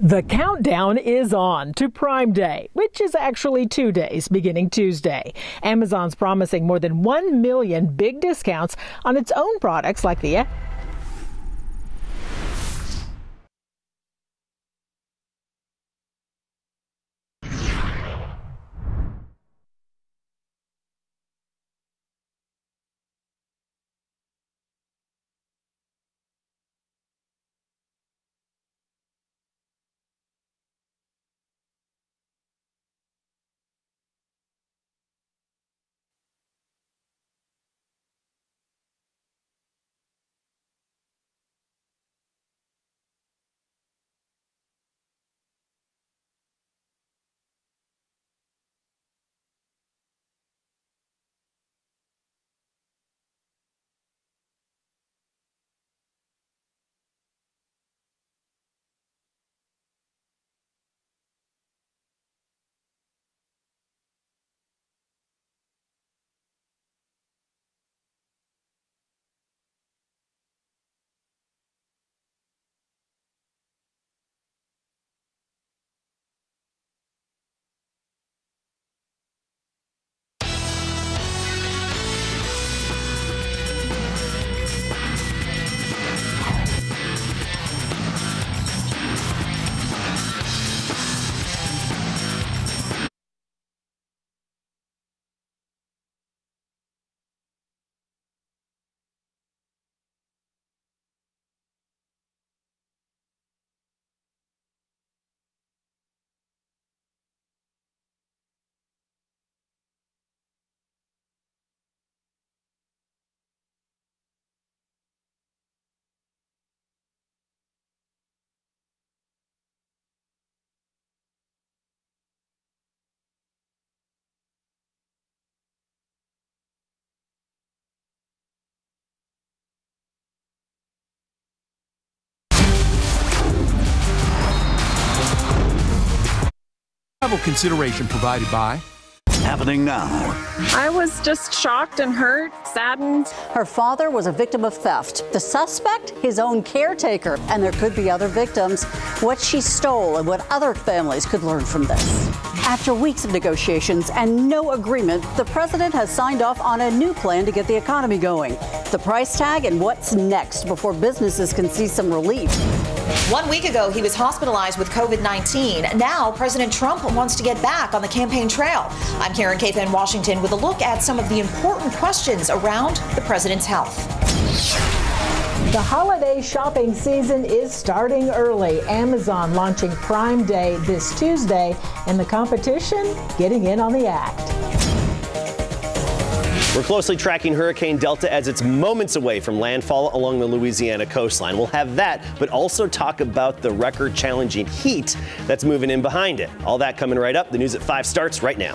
The countdown is on to Prime Day, which is actually two days beginning Tuesday. Amazon's promising more than 1 million big discounts on its own products like the Travel consideration provided by happening now. I was just shocked and hurt, saddened. Her father was a victim of theft. The suspect, his own caretaker. And there could be other victims. What she stole and what other families could learn from this. After weeks of negotiations and no agreement, the president has signed off on a new plan to get the economy going. The price tag and what's next before businesses can see some relief. One week ago, he was hospitalized with COVID 19. Now, President Trump wants to get back on the campaign trail. I'm Karen Caifa in Washington with a look at some of the important questions around the president's health. The holiday shopping season is starting early. Amazon launching Prime Day this Tuesday, and the competition getting in on the act. We're closely tracking Hurricane Delta as it's moments away from landfall along the Louisiana coastline. We'll have that, but also talk about the record challenging heat that's moving in behind it. All that coming right up. The news at 5 starts right now.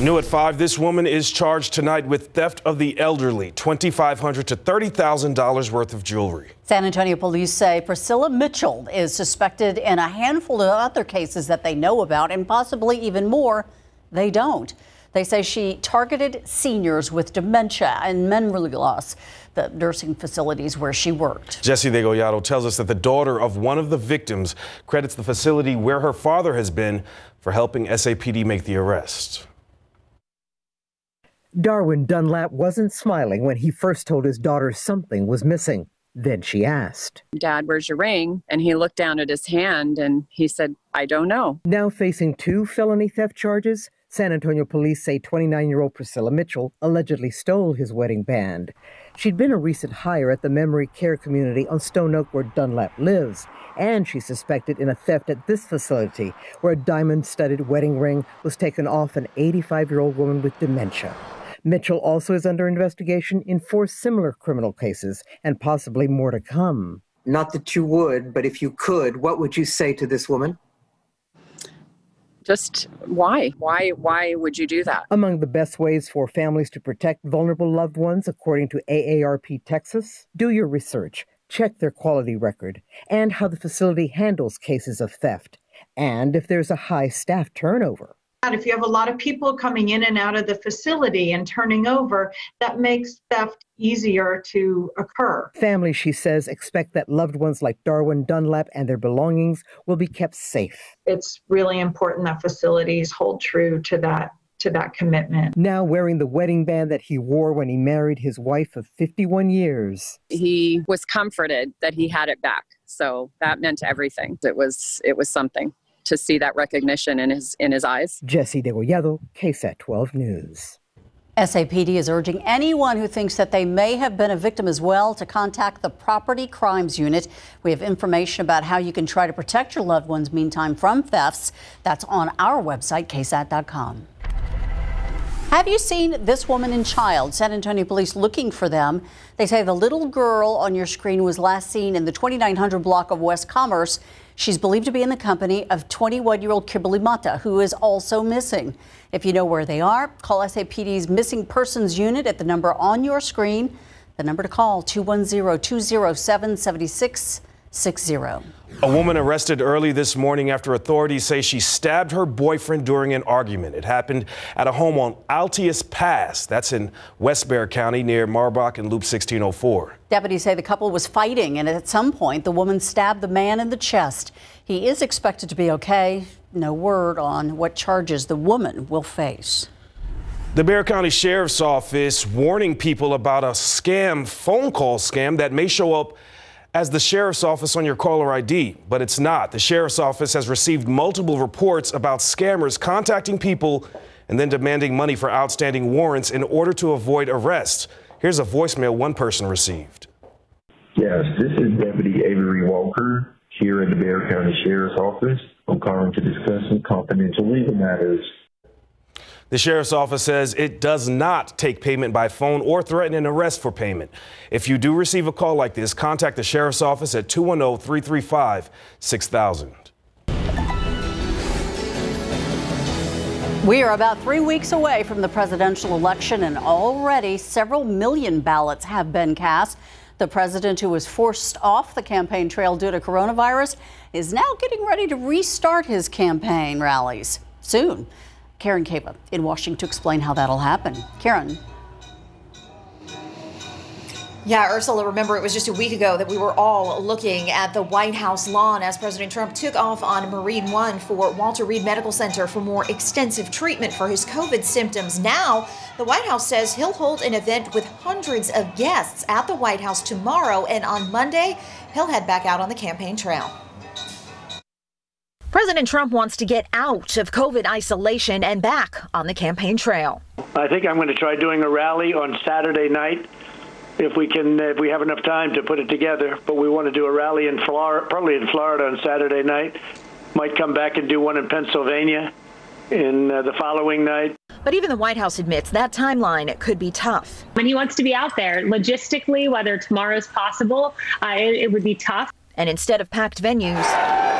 New at 5, this woman is charged tonight with theft of the elderly, 2,500 to $30,000 worth of jewelry. San Antonio police say Priscilla Mitchell is suspected in a handful of other cases that they know about, and possibly even more they don't. They say she targeted seniors with dementia and memory loss, the nursing facilities where she worked. Jesse Degollado tells us that the daughter of one of the victims credits the facility where her father has been for helping SAPD make the arrest. Darwin Dunlap wasn't smiling when he first told his daughter something was missing. Then she asked, Dad, where's your ring? And he looked down at his hand and he said, I don't know. Now facing two felony theft charges, San Antonio police say 29 year old Priscilla Mitchell allegedly stole his wedding band. She'd been a recent hire at the memory care community on Stone Oak where Dunlap lives, and she's suspected in a theft at this facility where a diamond studded wedding ring was taken off an 85 year old woman with dementia. Mitchell also is under investigation in four similar criminal cases and possibly more to come. Not that you would, but if you could, what would you say to this woman? Just why? Why why would you do that? Among the best ways for families to protect vulnerable loved ones according to AARP Texas, do your research, check their quality record and how the facility handles cases of theft, and if there's a high staff turnover. If you have a lot of people coming in and out of the facility and turning over, that makes theft easier to occur. Families, she says, expect that loved ones like Darwin Dunlap and their belongings will be kept safe. It's really important that facilities hold true to that to that commitment. Now wearing the wedding band that he wore when he married his wife of 51 years. He was comforted that he had it back. So that meant everything. It was it was something to see that recognition in his in his eyes. Jesse Degollado, KSAT 12 News. SAPD is urging anyone who thinks that they may have been a victim as well to contact the Property Crimes Unit. We have information about how you can try to protect your loved ones meantime from thefts. That's on our website, ksat.com. Have you seen this woman and child? San Antonio police looking for them. They say the little girl on your screen was last seen in the 2900 block of West Commerce. She's believed to be in the company of 21 year old Kimberly Mata, who is also missing. If you know where they are, call SAPD's Missing Persons Unit at the number on your screen. The number to call 210 207 7660. A woman arrested early this morning after authorities say she stabbed her boyfriend during an argument. It happened at a home on Altius Pass. That's in West Bexar County near Marbach and Loop 1604. Deputies say the couple was fighting, and at some point, the woman stabbed the man in the chest. He is expected to be okay. No word on what charges the woman will face. The Bexar County Sheriff's Office warning people about a scam phone call scam that may show up as the sheriff's office on your caller ID, but it's not. The sheriff's office has received multiple reports about scammers contacting people and then demanding money for outstanding warrants in order to avoid arrest. Here's a voicemail one person received. Yes, this is Deputy Avery Walker here at the Bexar County Sheriff's Office. I'm calling to discuss some confidential legal matters the sheriff's office says it does not take payment by phone or threaten an arrest for payment. If you do receive a call like this, contact the sheriff's office at 210 335 6000. We are about three weeks away from the presidential election, and already several million ballots have been cast. The president, who was forced off the campaign trail due to coronavirus, is now getting ready to restart his campaign rallies soon. Karen Caifa in Washington to explain how that'll happen. Karen. Yeah, Ursula, remember it was just a week ago that we were all looking at the White House lawn as President Trump took off on Marine One for Walter Reed Medical Center for more extensive treatment for his COVID symptoms. Now, the White House says he'll hold an event with hundreds of guests at the White House tomorrow, and on Monday, he'll head back out on the campaign trail. President Trump wants to get out of COVID isolation and back on the campaign trail. I think I'm going to try doing a rally on Saturday night if we can if we have enough time to put it together but we want to do a rally in Florida probably in Florida on Saturday night might come back and do one in Pennsylvania in uh, the following night but even the White House admits that timeline could be tough. When he wants to be out there logistically, whether tomorrow is possible, uh, it, it would be tough. And instead of packed venues, the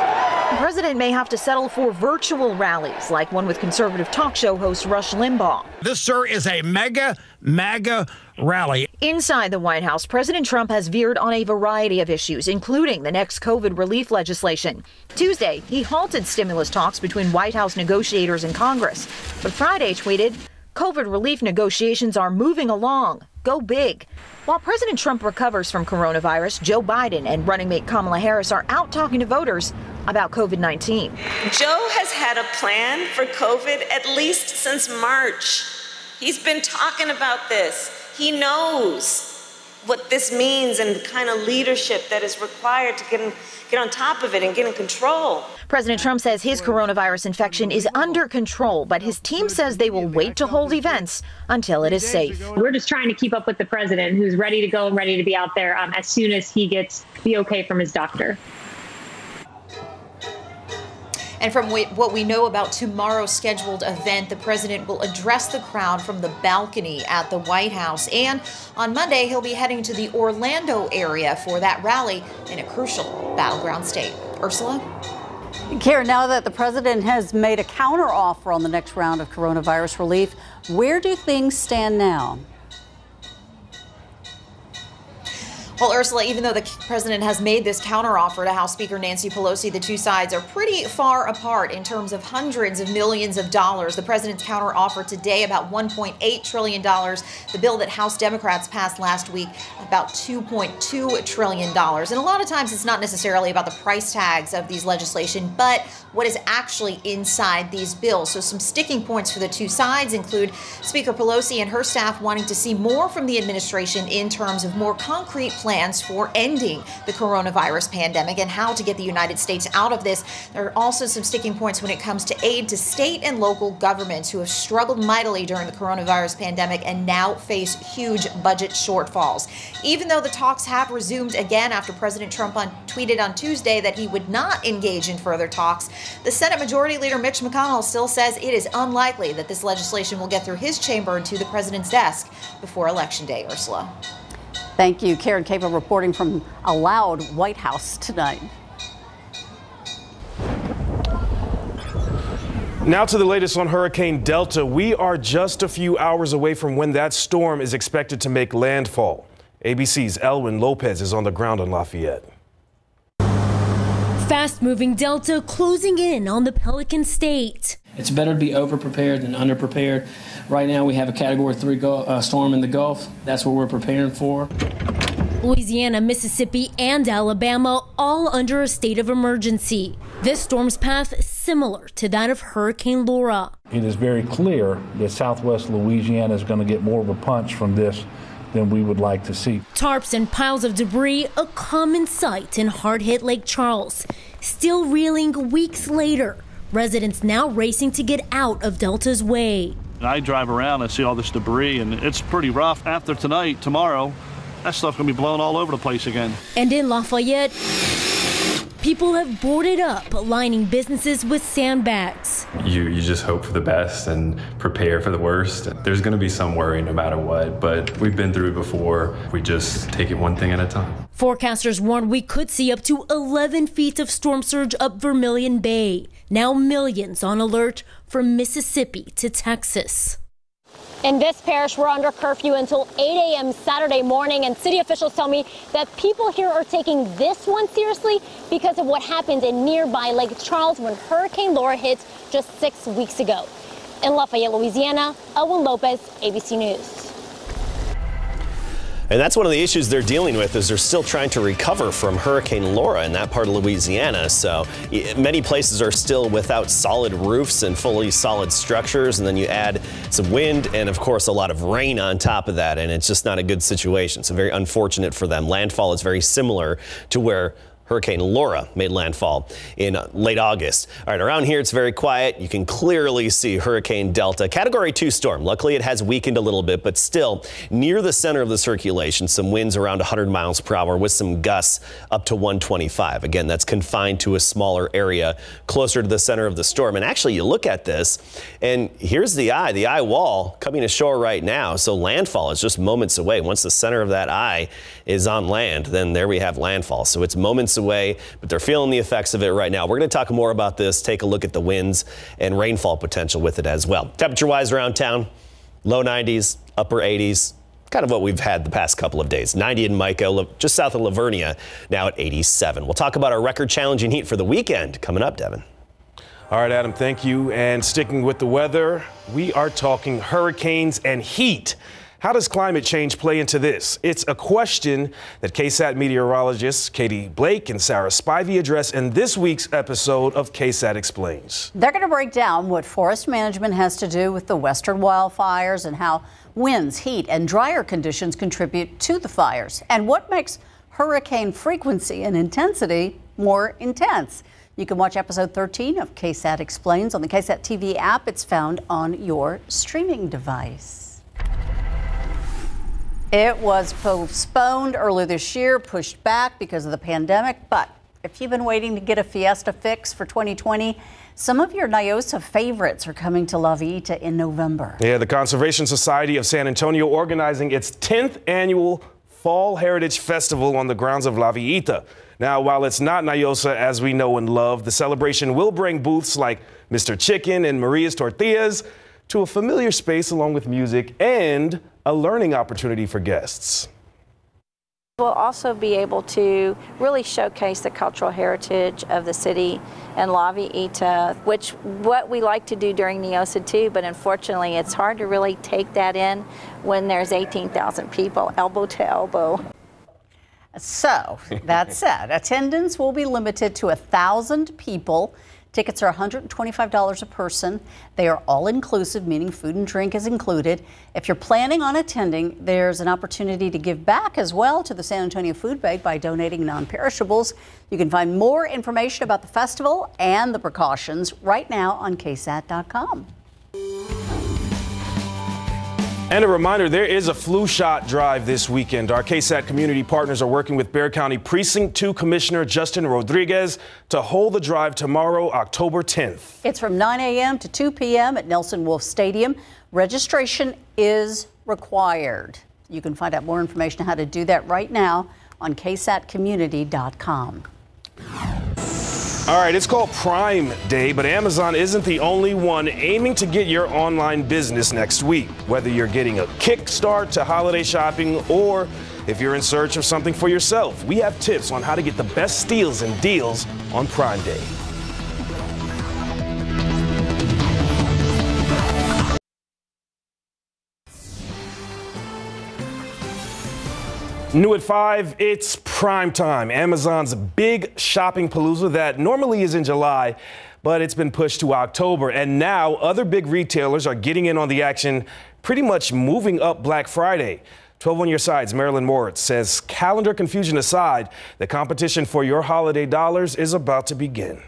president may have to settle for virtual rallies, like one with conservative talk show host Rush Limbaugh. This, sir, is a mega, mega rally. Inside the White House, President Trump has veered on a variety of issues, including the next COVID relief legislation. Tuesday, he halted stimulus talks between White House negotiators and Congress. But Friday tweeted, COVID relief negotiations are moving along. Go big. While President Trump recovers from coronavirus, Joe Biden and running mate Kamala Harris are out talking to voters about COVID 19. Joe has had a plan for COVID at least since March. He's been talking about this. He knows what this means and the kind of leadership that is required to get in, get on top of it and get in control. President Trump says his coronavirus infection is under control, but his team says they will wait to hold events until it is safe. We're just trying to keep up with the president, who's ready to go and ready to be out there um, as soon as he gets the okay from his doctor. And from what we know about tomorrow's scheduled event, the president will address the crowd from the balcony at the White House. And on Monday, he'll be heading to the Orlando area for that rally in a crucial battleground state. Ursula? Karen, now that the president has made a counteroffer on the next round of coronavirus relief, where do things stand now? Well, Ursula, even though the president has made this counteroffer to House Speaker Nancy Pelosi, the two sides are pretty far apart in terms of hundreds of millions of dollars. The president's counteroffer today about $1.8 trillion. The bill that House Democrats passed last week about $2.2 trillion. And a lot of times it's not necessarily about the price tags of these legislation, but what is actually inside these bills. So some sticking points for the two sides include Speaker Pelosi and her staff wanting to see more from the administration in terms of more concrete plans for ending the coronavirus pandemic and how to get the United States out of this. There are also some sticking points when it comes to aid to state and local governments who have struggled mightily during the coronavirus pandemic and now face huge budget shortfalls. Even though the talks have resumed again after President Trump on, tweeted on Tuesday that he would not engage in further talks, the Senate Majority Leader Mitch McConnell still says it is unlikely that this legislation will get through his chamber and to the president's desk before Election Day, Ursula. Thank you. Karen Caifa reporting from a loud White House tonight. Now to the latest on Hurricane Delta. We are just a few hours away from when that storm is expected to make landfall. ABC's Elwyn Lopez is on the ground in Lafayette. Fast moving Delta closing in on the Pelican State. It's better to be over prepared than under prepared. Right now, we have a Category 3 go, uh, storm in the Gulf. That's what we're preparing for. Louisiana, Mississippi, and Alabama all under a state of emergency. This storm's path similar to that of Hurricane Laura. It is very clear that southwest Louisiana is going to get more of a punch from this than we would like to see. Tarps and piles of debris, a common sight in hard hit Lake Charles. Still reeling weeks later, residents now racing to get out of Delta's way. I drive around, I see all this debris, and it's pretty rough. After tonight, tomorrow, that stuff gonna be blown all over the place again. And in Lafayette, People have boarded up, lining businesses with sandbags. You, you just hope for the best and prepare for the worst. There's going to be some worry no matter what, but we've been through it before. We just take it one thing at a time. Forecasters warn we could see up to 11 feet of storm surge up Vermilion Bay. Now millions on alert from Mississippi to Texas. In this parish, we're under curfew until 8 a.m. Saturday morning, and city officials tell me that people here are taking this one seriously because of what happened in nearby Lake Charles when Hurricane Laura hit just six weeks ago. In Lafayette, Louisiana, Elwyn Lopez, ABC News. And that's one of the issues they're dealing with is they're still trying to recover from Hurricane Laura in that part of Louisiana. So many places are still without solid roofs and fully solid structures. And then you add some wind and, of course, a lot of rain on top of that. And it's just not a good situation. So very unfortunate for them. Landfall is very similar to where Hurricane Laura made landfall in late August. All right, around here it's very quiet. You can clearly see Hurricane Delta, Category 2 storm. Luckily, it has weakened a little bit, but still near the center of the circulation. Some winds around 100 miles per hour with some gusts up to 125. Again, that's confined to a smaller area closer to the center of the storm. And actually, you look at this, and here's the eye, the eye wall coming ashore right now. So landfall is just moments away. Once the center of that eye is on land, then there we have landfall. So it's moments away, but they're feeling the effects of it right now. We're going to talk more about this, take a look at the winds and rainfall potential with it as well. Temperature wise around town, low 90s, upper 80s, kind of what we've had the past couple of days. 90 in Mica, just south of La Vernia, now at 87. We'll talk about our record challenging heat for the weekend coming up, Devin. All right, Adam, thank you. And sticking with the weather, we are talking hurricanes and heat. How does climate change play into this? It's a question that KSAT meteorologists Kaiti Blake and Sarah Spivey address in this week's episode of KSAT Explains. They're going to break down what forest management has to do with the western wildfires and how winds, heat, and drier conditions contribute to the fires, and what makes hurricane frequency and intensity more intense. You can watch episode 13 of KSAT Explains on the KSAT TV app. It's found on your streaming device. It was postponed earlier this year, pushed back because of the pandemic. But if you've been waiting to get a Fiesta fix for 2020, some of your NIOSA favorites are coming to La Villita in November. Yeah, the Conservation Society of San Antonio organizing its 10th annual Fall Heritage Festival on the grounds of La Villita. Now, while it's not NIOSA as we know and love, the celebration will bring booths like Mr. Chicken and Maria's Tortillas to a familiar space along with music and a learning opportunity for guests. We'll also be able to really showcase the cultural heritage of the city and La Villita, which what we like to do during NIOSA too, but unfortunately it's hard to really take that in when there's 18,000 people elbow to elbow. So, that said, attendance will be limited to a 1,000 people. Tickets are $125 a person. They are all inclusive, meaning food and drink is included. If you're planning on attending, there's an opportunity to give back as well to the San Antonio Food Bank by donating non perishables. You can find more information about the festival and the precautions right now on ksat.com. And a reminder there is a flu shot drive this weekend. Our KSAT community partners are working with Bexar County Precinct 2 Commissioner Justin Rodriguez to hold the drive tomorrow, October 10th. It's from 9 a.m. to 2 p.m. at Nelson Wolff Stadium. Registration is required. You can find out more information on how to do that right now on ksatcommunity.com. All right, it's called Prime Day, but Amazon isn't the only one aiming to get your online business next week. Whether you're getting a kickstart to holiday shopping or if you're in search of something for yourself, we have tips on how to get the best steals and deals on Prime Day. New at 5, it's prime time. Amazon's big shopping palooza that normally is in July, but it's been pushed to October. And now other big retailers are getting in on the action, pretty much moving up Black Friday. 12 on your sides, Marilyn Moritz says calendar confusion aside, the competition for your holiday dollars is about to begin.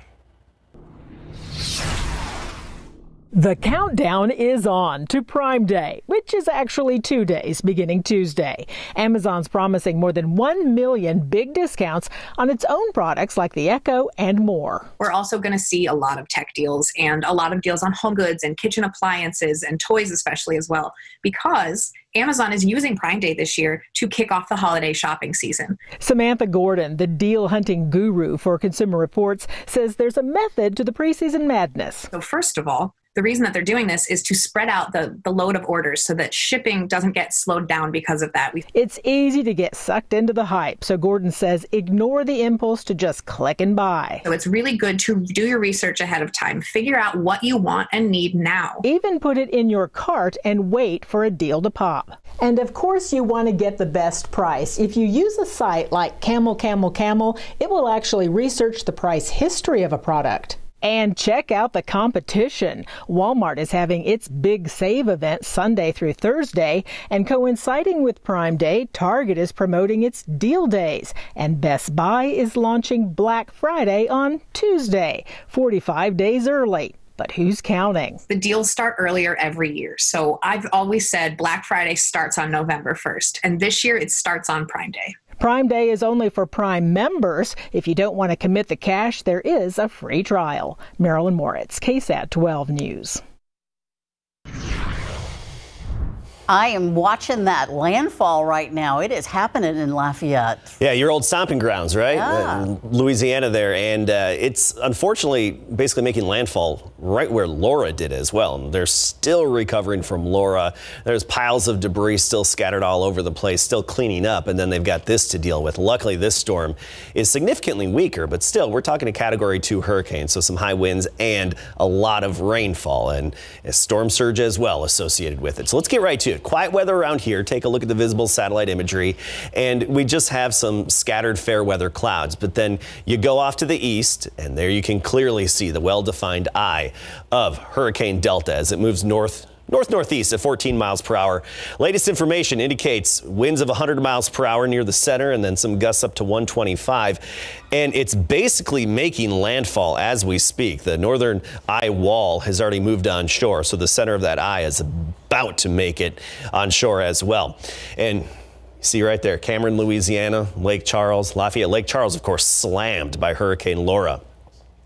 The countdown is on to Prime Day, which is actually two days beginning Tuesday. Amazon's promising more than 1 million big discounts on its own products like the Echo and more. We're also going to see a lot of tech deals and a lot of deals on home goods and kitchen appliances and toys, especially as well, because Amazon is using Prime Day this year to kick off the holiday shopping season. Samantha Gordon, the deal hunting guru for Consumer Reports, says there's a method to the preseason madness. So, first of all, the reason that they're doing this is to spread out the, the load of orders so that shipping doesn't get slowed down because of that. We- It's easy to get sucked into the hype, so Gordon says ignore the impulse to just click and buy. So it's really good to do your research ahead of time, figure out what you want and need now. Even put it in your cart and wait for a deal to pop. And of course, you want to get the best price. If you use a site like Camel Camel Camel, it will actually research the price history of a product. And check out the competition. Walmart is having its big save event Sunday through Thursday, and coinciding with Prime Day, Target is promoting its deal days, and Best Buy is launching Black Friday on Tuesday, 45 days early. But who's counting? The deals start earlier every year. So I've always said Black Friday starts on November 1st, and this year it starts on Prime Day. Prime Day is only for Prime members. If you don't want to commit the cash, there is a free trial. Marilyn Moritz, KSAT 12 News. I am watching that landfall right now. It is happening in Lafayette. Yeah, your old stomping grounds, right? Yeah. Uh, Louisiana there. And uh, it's unfortunately basically making landfall right where Laura did as well. And they're still recovering from Laura. There's piles of debris still scattered all over the place, still cleaning up. And then they've got this to deal with. Luckily, this storm is significantly weaker, but still, we're talking a category two hurricane. So some high winds and a lot of rainfall and a storm surge as well associated with it. So let's get right to Quiet weather around here. Take a look at the visible satellite imagery. And we just have some scattered fair weather clouds. But then you go off to the east, and there you can clearly see the well defined eye of Hurricane Delta as it moves north north northeast at 14 miles per hour. Latest information indicates winds of 100 miles per hour near the center and then some gusts up to 125. And it's basically making landfall as we speak. The northern eye wall has already moved on shore, so the center of that eye is about to make it on shore as well. And See right there, Cameron, Louisiana, Lake Charles, Lafayette. Lake Charles, of course, slammed by Hurricane Laura.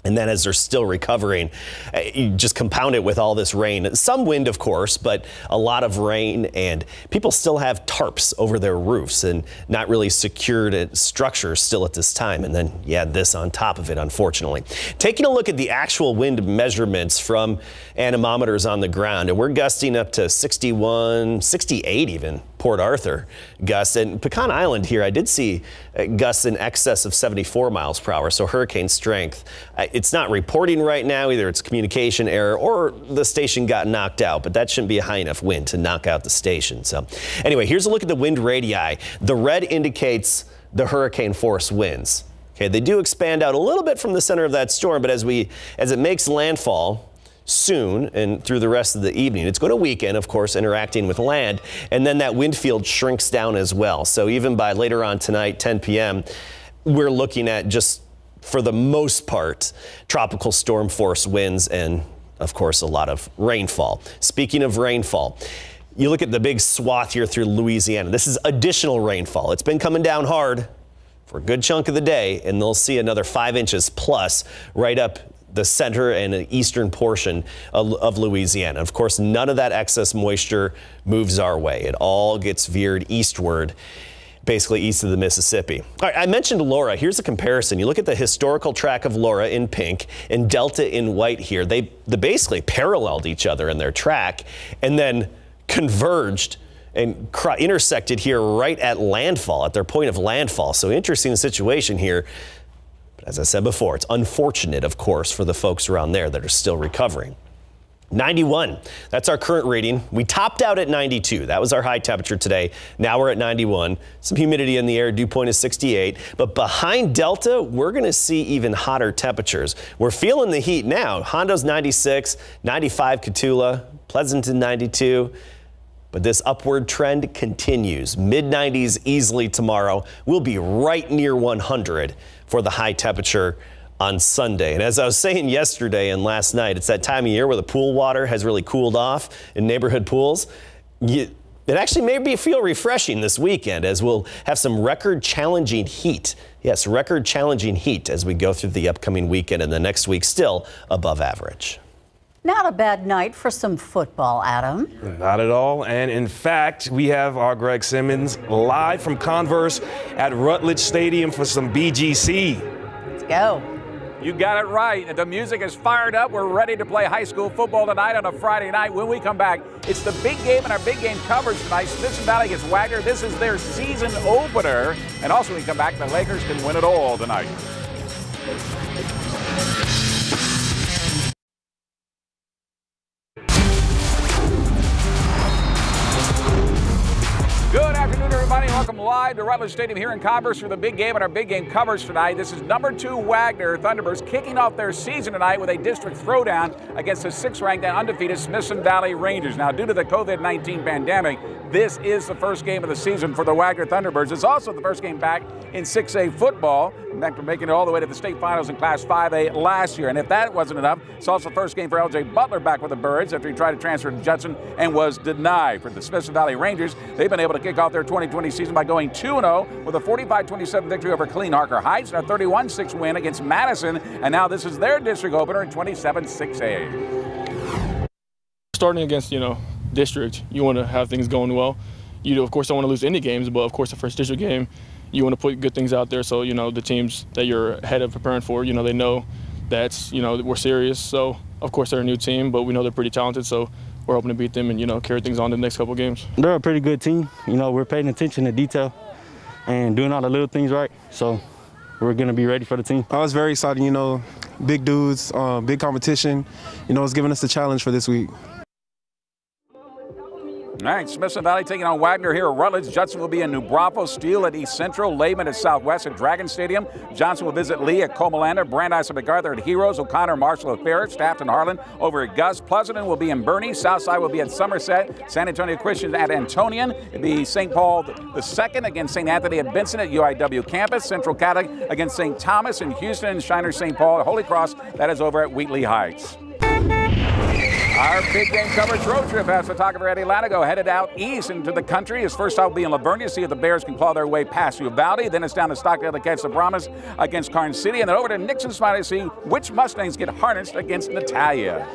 And then as they're still recovering, uh, you just compound it with all this rain. Some wind, of course, but a lot of rain, and people still have tarps over their roofs and not really secured structures still at this time. And then you add this on top of it, unfortunately. Taking a look at the actual wind measurements from anemometers on the ground, and we're gusting up to 61, 68 even Port Arthur gusts. And Pecan Island here, I did see uh, gusts in excess of 74 miles per hour, so hurricane strength. Uh, it's not reporting right now, either it's communication error or the station got knocked out, but that shouldn't be a high enough wind to knock out the station. So, anyway, here's a look at the wind radii. The red indicates the hurricane force winds. Okay, they do expand out a little bit from the center of that storm, but as we as it makes landfall, soon and through the rest of the evening. It's going to weaken, of course, interacting with land, and then that wind field shrinks down as well. So even by later on tonight, 10 p.m., we're looking at just for the most part, tropical storm force winds and, of course, a lot of rainfall. Speaking of rainfall, you look at the big swath here through Louisiana. This is additional rainfall. It's been coming down hard for a good chunk of the day, and they'll see another five inches plus right up the center and eastern portion of, of, Louisiana. Of course, none of that excess moisture moves our way. It all gets veered eastward, basically east of the Mississippi. All right, I mentioned Laura. Here's a comparison. You look at the historical track of Laura in pink and Delta in white here. They, they basically paralleled each other in their track and then converged and intersected here right at landfall, at their point of landfall. So interesting situation here. As I said before, it's unfortunate, of course, for the folks around there that are still recovering. 91, that's our current reading. We topped out at 92. That was our high temperature today. Now we're at 91. Some humidity in the air, dew point is 68. But behind Delta, we're going to see even hotter temperatures. We're feeling the heat now. Hondo's 96, 95 Cotulla, Pleasanton 92. But this upward trend continues. Mid 90s easily tomorrow. We'll be right near 100 for the high temperature on Sunday. And as I was saying yesterday and last night, it's that time of year where the pool water has really cooled off in neighborhood pools. You, it actually may be feel refreshing this weekend as we'll have some record challenging heat. Yes, record challenging heat as we go through the upcoming weekend and the next week still above average. Not a bad night for some football, Adam. Not at all. And in fact, we have our Greg Simmons live from Converse at Rutledge Stadium for some BGC. Let's go. You got it right. The music is fired up. We're ready to play high school football tonight on a Friday night. When we come back, it's the big game and our big game coverage tonight. Smithson Valley gets Wagner. This is their season opener. And also, when we come back, the Lakers can win it all tonight. Live to Rutledge Stadium here in Converse for the big game and our big game coverage tonight. This is number two Wagner Thunderbirds kicking off their season tonight with a district throwdown against the sixth-ranked and undefeated Smithson Valley Rangers. Now, due to the COVID-19 pandemic, this is the first game of the season for the Wagner Thunderbirds. It's also the first game back in 6A football, after making it all the way to the state finals in Class 5A last year. And if that wasn't enough, it's also the first game for LJ Butler back with the Birds after he tried to transfer to Judson and was denied. For the Smithson Valley Rangers, they've been able to kick off their 2020 season by going 2-0 with a 45-27 victory over Killeen Harker Heights and a 31-6 win against Madison. And now this is their district opener in 27-6A. Starting against, you know, district, you want to have things going well. You, of course, don't want to lose any games, but of course, the first district game, you want to put good things out there so, you know, the teams that you're ahead of preparing for, you know, they know that's, you know, we're serious. So, of course, they're a new team, but we know they're pretty talented. So, we're hoping to beat them and, you know, carry things on to the next couple games. They're a pretty good team. You know, we're paying attention to detail and doing all the little things right. So, we're going to be ready for the team. I was very excited, you know, big dudes, uh, big competition. You know, it's giving us a challenge for this week. All right, Smithson Valley taking on Wagner here at Rutledge. Judson will be in New Braunfels, Steele at East Central, Lehman at Southwest at Dragon Stadium. Johnson will visit Lee at Comalander, Brandeis at MacArthur at Heroes, O'Connor, Marshall at Farris, Stafford, Harlan over at Gus. Pleasanton will be in Boerne, Southside will be at Somerset, San Antonio Christian at Antonian. It'll be St. Paul the second against St. Anthony at Benson at UIW campus, Central Catholic against St. Thomas in Houston, and Shiner St. Paul at Holy Cross. That is over at Wheatley Heights. Our big game coverage road trip has photographer Eddie Lanigo headed out east into the country. His first stop will be in to see if the Bears can claw their way past Uvalde. Then it's down to Stockdale to catch the Brahmas against Karnes City. And then over to Nixon Spot to see which Mustangs get harnessed against Natalia.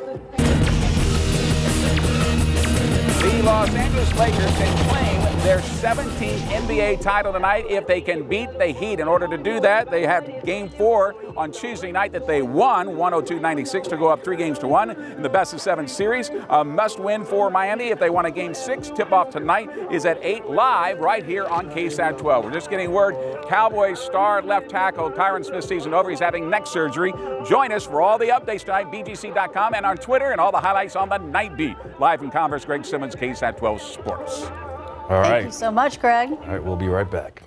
The Los Angeles Lakers can claim their 17th NBA title tonight if they can beat the Heat. In order to do that, they have game four on Tuesday night that they won 102 96 to go up three games to one in the best of seven series. A must win for Miami if they want a game six. Tip off tonight is at 8 live right here on KSAT 12. We're just getting word Cowboys star left tackle Tyron Smith season over. He's having neck surgery. Join us for all the updates tonight, bgc.com, and on Twitter, and all the highlights on the night beat. Live from Converse, Greg Simmons, KSAT 12 Sports. All right. Thank you so much, Greg. All right, we'll be right back.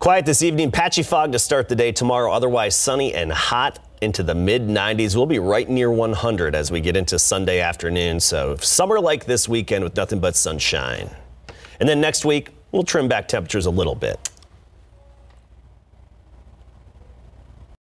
Quiet this evening, patchy fog to start the day tomorrow, otherwise sunny and hot into the mid 90s. We'll be right near 100 as we get into Sunday afternoon. So, summer like this weekend with nothing but sunshine. And then next week, we'll trim back temperatures a little bit.